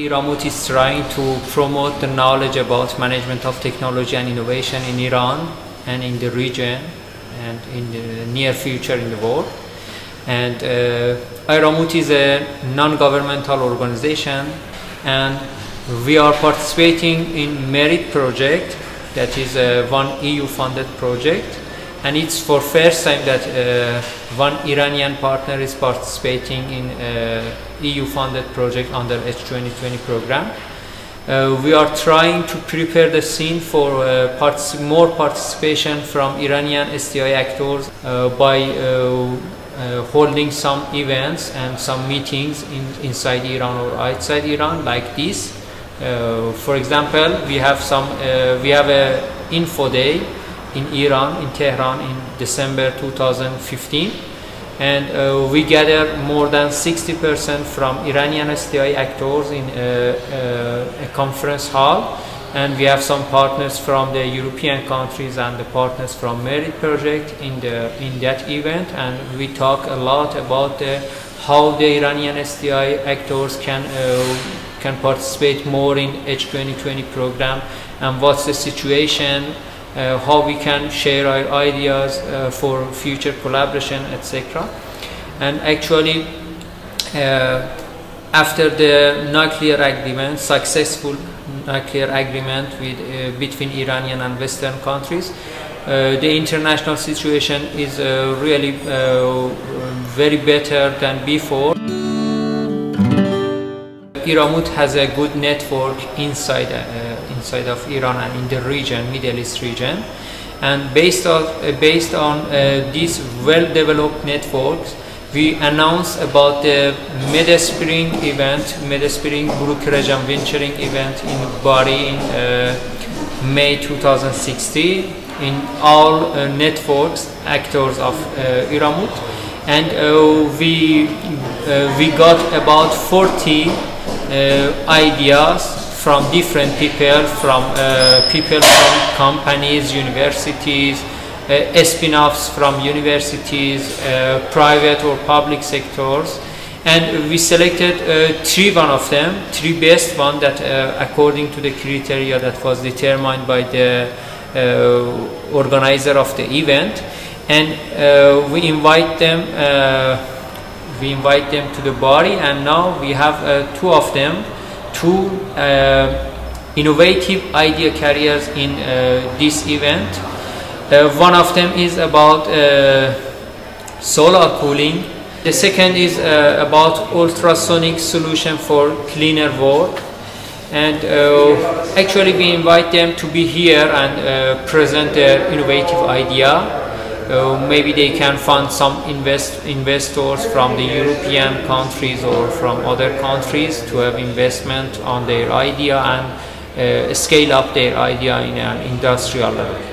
IRAMOT is trying to promote the knowledge about management of technology and innovation in Iran and in the region and in the near future in the world. And uh, IRAMOT is a non-governmental organization and we are participating in MERID project that is a one EU funded project and it's for first time that uh, one Iranian partner is participating in uh, EU funded project under H2020 program. Uh, we are trying to prepare the scene for uh, more participation from Iranian STI actors uh, by uh, holding some events and some meetings in, inside Iran or outside Iran like this. for example, we have some we have a info day in Iran, in Tehran in December 2015 and uh, we gather more than 60% from Iranian STI actors in a, a, a, conference hall. And we have some partners from the European countries and the partners from MERID project in the in that event. And we talk a lot about the, how the Iranian STI actors can uh, can participate more in H2020 program and what's the situation uh, how we can share our ideas uh, for future collaboration, etc. And actually, uh, after the nuclear agreement, successful nuclear agreement with, between Iranian and Western countries, uh, the international situation is uh, really uh, very better than before. IRAMOT has a good network inside inside of Iran and in the region, Middle East region. And based on, uh, based on uh, these well-developed networks, we announced about the MedSpring event, MedSpring Brokerage and Venturing event in Bari in uh, May 2016 in all uh, networks, actors of uh, IRAMOT. And uh, we, uh, we got about 40 ideas from different people, from uh, people from companies, universities, uh, spin-offs from universities, uh, private or public sectors. And we selected uh, three one of them, three best one that uh, according to the criteria that was determined by the uh, organizer of the event. And we invite them we invite them to the body and now we have two of them two uh, innovative idea carriers in uh, this event. Uh, one of them is about solar cooling. The second is about ultrasonic solution for cleaner world and uh, actually we invite them to be here and uh, present their innovative idea uh, maybe they can fund some invest investors from the European countries or from other countries to have investment on their idea and uh, scale up their idea in an industrial level.